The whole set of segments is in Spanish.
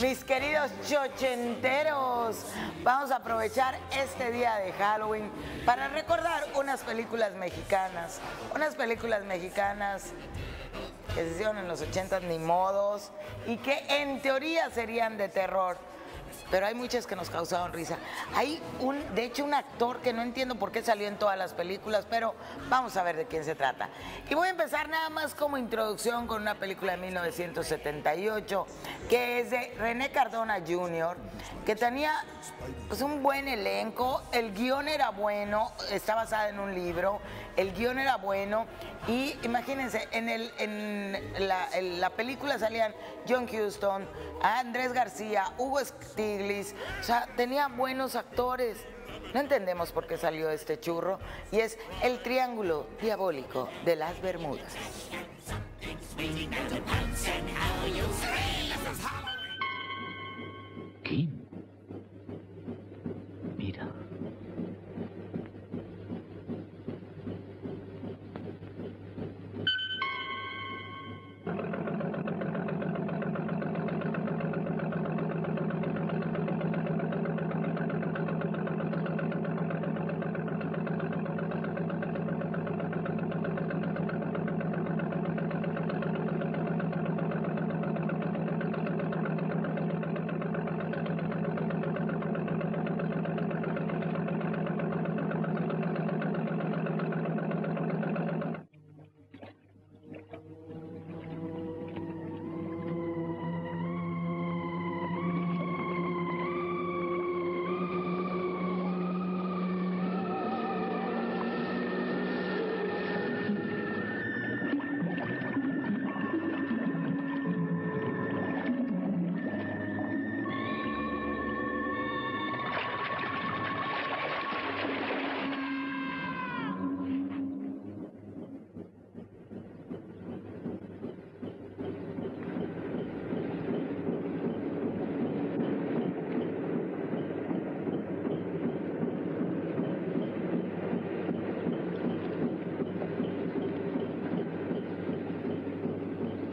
Mis queridos chochenteros, vamos a aprovechar este día de Halloween para recordar unas películas mexicanas, unas películas mexicanas que se hicieron en los 80 ni modos y que en teoría serían de terror pero hay muchas que nos causaron risa. Hay un, de hecho, un actor que no entiendo por qué salió en todas las películas, pero vamos a ver de quién se trata. Y voy a empezar nada más como introducción con una película de 1978, que es de René Cardona Jr., que tenía pues, un buen elenco, el guion era bueno, está basada en un libro, el guion era bueno, y imagínense, en, el, en, la, película salían John Huston, Andrés García, Hugo Stiglitz, o sea, tenía buenos actores. No entendemos por qué salió este churro y es el triángulo diabólico de las Bermudas.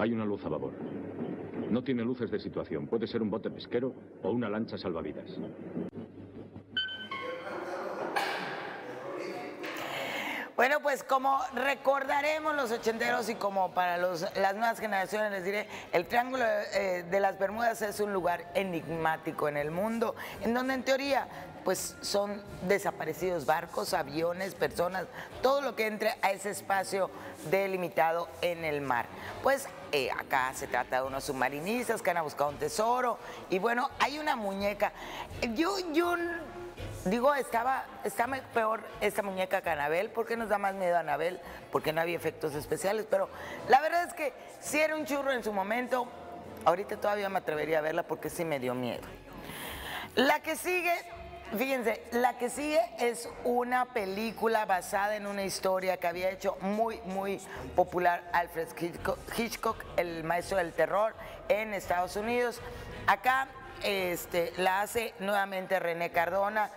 Hay una luz a babor. No tiene luces de situación. Puede ser un bote pesquero o una lancha salvavidas. Bueno, pues como recordaremos los ochenteros y como para los, las nuevas generaciones les diré, el Triángulo eh, de las Bermudas es un lugar enigmático en el mundo, en donde en teoría pues son desaparecidos barcos, aviones, personas, todo lo que entre a ese espacio delimitado en el mar. Pues eh, acá se trata de unos submarinistas que han buscado un tesoro y bueno, hay una muñeca. Yo, yo Digo, estaba, está peor esta muñeca que Anabel. ¿Por qué nos da más miedo a Anabel? Porque no había efectos especiales. Pero la verdad es que si era un churro en su momento. Ahorita todavía me atrevería a verla porque sí me dio miedo. La que sigue, fíjense, la que sigue es una película basada en una historia que había hecho muy, muy popular Alfred Hitchcock, Hitchcock el maestro del terror en Estados Unidos. Acá este, la hace nuevamente René Cardona.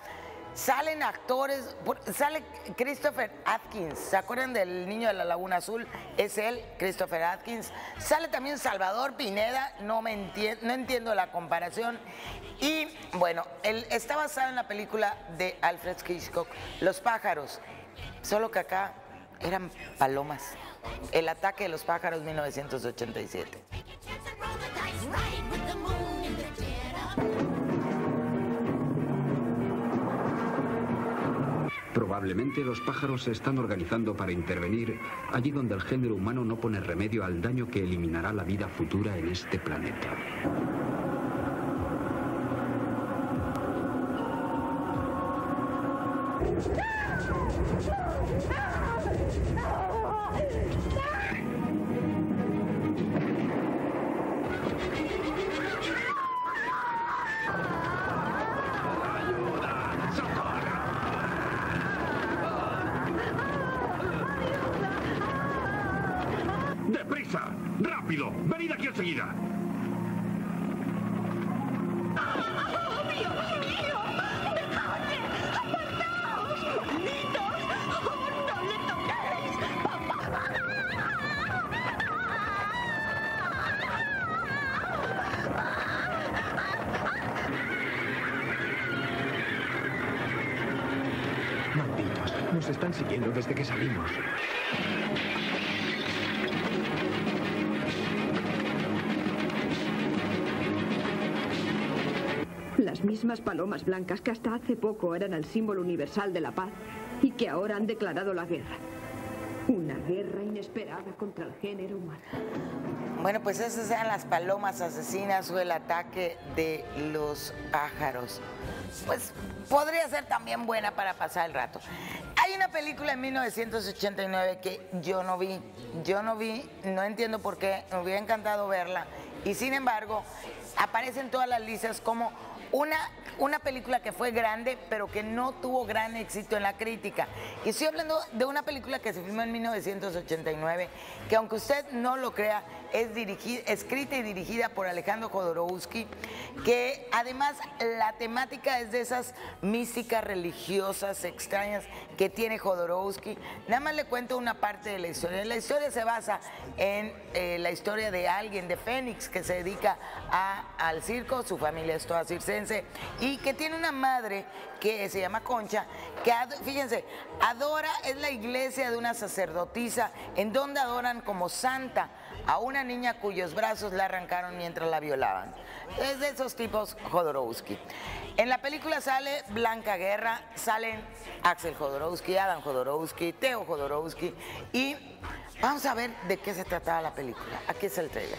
Salen actores, sale Christopher Atkins, ¿se acuerdan del niño de la Laguna Azul? Es él, Christopher Atkins. Sale también Salvador Pineda, no, me no entiendo la comparación. Y bueno, él está basado en la película de Alfred Hitchcock, Los pájaros, solo que acá eran palomas. El ataque de los pájaros 1987. Probablemente los pájaros se están organizando para intervenir allí donde el género humano no pone remedio al daño que eliminará la vida futura en este planeta. ¡Rápido! ¡Venid aquí enseguida! ¡Oh, mío, mío! ¡Dejadme! ¡Apartaos! ¡Malditos! ¡Oh, no le toquéis! ¡Papá! Malditos, nos están siguiendo desde que salimos. Mismas palomas blancas que hasta hace poco eran el símbolo universal de la paz y que ahora han declarado la guerra. Una guerra inesperada contra el género humano. Bueno, pues esas eran las palomas asesinas o el ataque de los pájaros. Pues podría ser también buena para pasar el rato. Hay una película en 1989 que yo no vi, yo no vi, no entiendo por qué, me hubiera encantado verla. Y sin embargo, aparece en todas las listas como una, una película que fue grande, pero que no tuvo gran éxito en la crítica. Y estoy hablando de una película que se filmó en 1989, que aunque usted no lo crea, es dirigida, escrita y dirigida por Alejandro Jodorowsky, que además la temática es de esas místicas religiosas extrañas que tiene Jodorowsky. Nada más le cuento una parte de la historia. La historia se basa en eh, la historia de alguien, de Fénix, que se dedica a, al circo, su familia es toda y que tiene una madre que se llama Concha, que fíjense, adora, es la iglesia de una sacerdotisa, en donde adoran como santa a una niña cuyos brazos la arrancaron mientras la violaban. Es de esos tipos Jodorowsky. En la película sale Blanca Guerra, salen Axel Jodorowsky, Adam Jodorowsky, Teo Jodorowsky y vamos a ver de qué se trataba la película. Aquí es el trailer.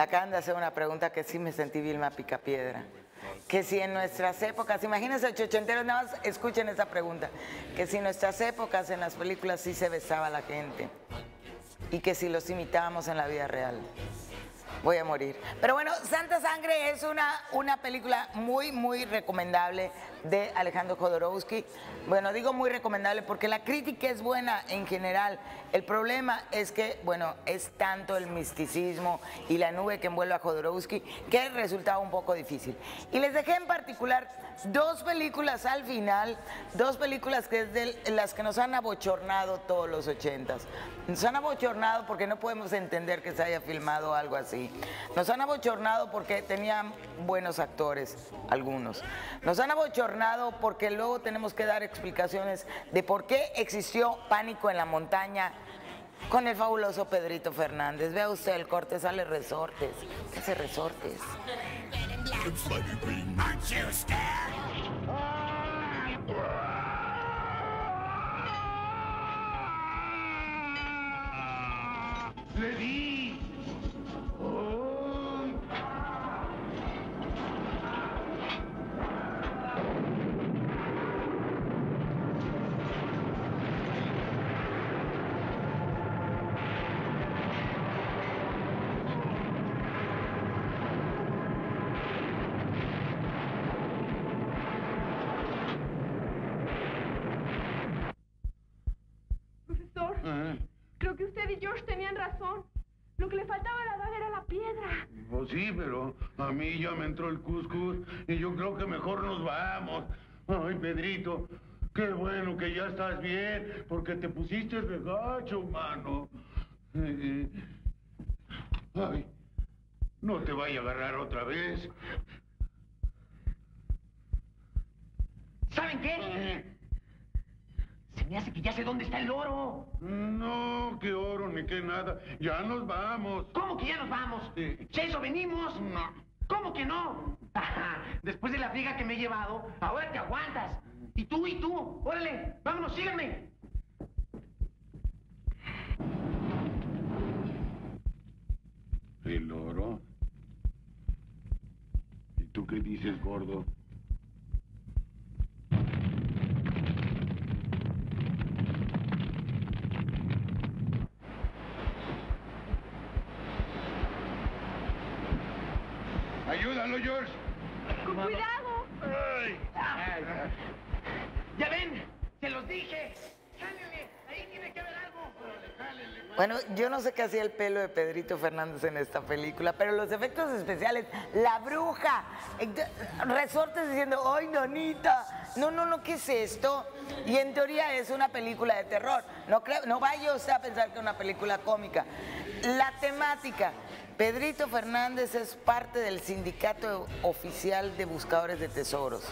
acaban de hacer una pregunta que sí me sentí Vilma Picapiedra. Que si en nuestras épocas, imagínense ochenteros, nada más escuchen esa pregunta, que si en nuestras épocas en las películas sí se besaba la gente y que si los imitábamos en la vida real voy a morir. Pero bueno, Santa Sangre es una, una película muy, muy recomendable de Alejandro Jodorowsky. Bueno, digo muy recomendable porque la crítica es buena en general. El problema es que, bueno, es tanto el misticismo y la nube que envuelve a Jodorowsky que resultaba un poco difícil. Y les dejé en particular dos películas al final, dos películas que es de las que nos han abochornado todos los ochentas. Nos han abochornado porque no podemos entender que se haya filmado algo así. Nos han abochornado porque tenían buenos actores, algunos. Nos han abochornado porque luego tenemos que dar explicaciones de por qué existió pánico en la montaña con el fabuloso Pedrito Fernández. Vea usted el corte, sale resortes. ¿Qué hace resortes? Razón. Lo que le faltaba a la daga era la piedra. Pues sí, pero a mí ya me entró el cuscus y yo creo que mejor nos vamos. Ay, Pedrito, qué bueno que ya estás bien, porque te pusiste de gacho, mano. Eh, eh. Ay, no te vaya a agarrar otra vez. ¿Saben qué? Me hace que ya sé dónde está el oro. No, qué oro ni qué nada. Ya nos vamos. ¿Cómo que ya nos vamos? Sí. ¿Si a eso venimos? No. ¿Cómo que no? Después de la friega que me he llevado, ahora te aguantas. Y tú, y tú. Órale, vámonos, síganme. ¿El oro? ¿Y tú qué dices, gordo? Ayúdalo, George. ¡Con cuidado! Ay. Ya ven, se los dije. Jálenle, ahí tiene que haber algo. Bueno, yo no sé qué hacía el pelo de Pedrito Fernández en esta película, pero los efectos especiales, la bruja, resortes diciendo, ¡ay, nonita! No, no, no, ¿qué es esto? Y en teoría es una película de terror. No, creo, no vaya usted a pensar que es una película cómica. La temática. Pedrito Fernández es parte del sindicato oficial de buscadores de tesoros.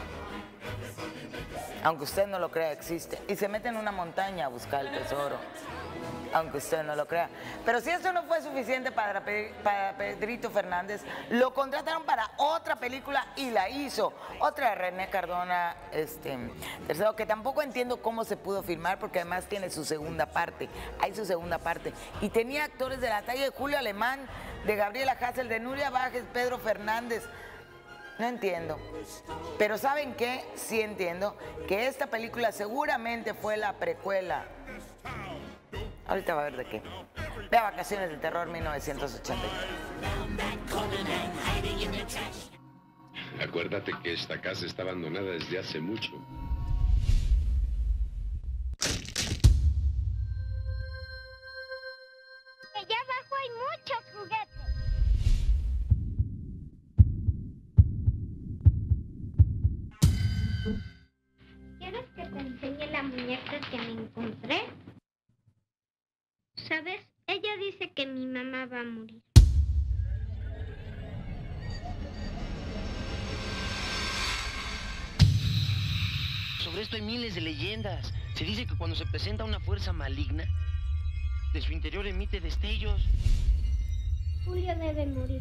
Aunque usted no lo crea, existe. Y se mete en una montaña a buscar el tesoro. Aunque usted no lo crea. Pero si esto no fue suficiente para, Pe- para Pedrito Fernández, lo contrataron para otra película y la hizo. Otra de René Cardona, este, tercero, que tampoco entiendo cómo se pudo filmar, porque además tiene su segunda parte. Hay su segunda parte. Y tenía actores de la talla de Julio Alemán, de Gabriela Hassel, de Nuria Bajes, Pedro Fernández. No entiendo. Pero ¿saben qué? Sí entiendo que esta película seguramente fue la precuela. Ahorita va a ver de qué. Vea Vacaciones de Terror 1980. Acuérdate que esta casa está abandonada desde hace mucho. Allá abajo hay muchos juguetes. Esto hay miles de leyendas. Se dice que cuando se presenta una fuerza maligna, de su interior emite destellos. Julio debe morir.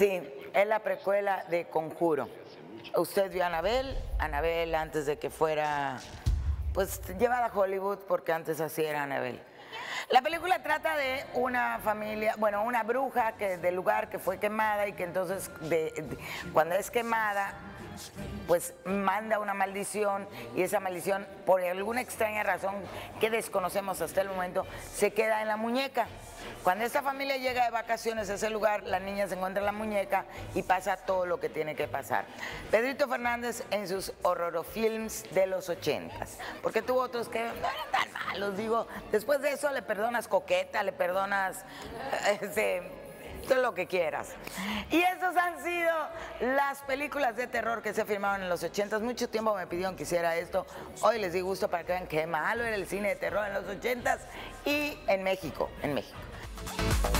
Sí, es la precuela de Conjuro. Usted vio a Anabel, Anabel antes de que fuera, pues llevada a Hollywood, porque antes así era Anabel. La película trata de una familia, bueno, una bruja que del lugar que fue quemada y que entonces de- cuando es quemada, pues manda una maldición y esa maldición, por alguna extraña razón que desconocemos hasta el momento, se queda en la muñeca. Cuando esta familia llega de vacaciones a ese lugar, la niña se encuentra en la muñeca y pasa todo lo que tiene que pasar. Pedrito Fernández en sus horrorofilms de los ochentas, porque tuvo otros que no eran tan malos, digo, después de eso le perdonas Coqueta, le perdonas eh, este, todo lo que quieras. Y estas han sido las películas de terror que se filmaron en los 80. Mucho tiempo me pidieron que hiciera esto. Hoy les di gusto para que vean qué malo era el cine de terror en los 80 y en México, en México. you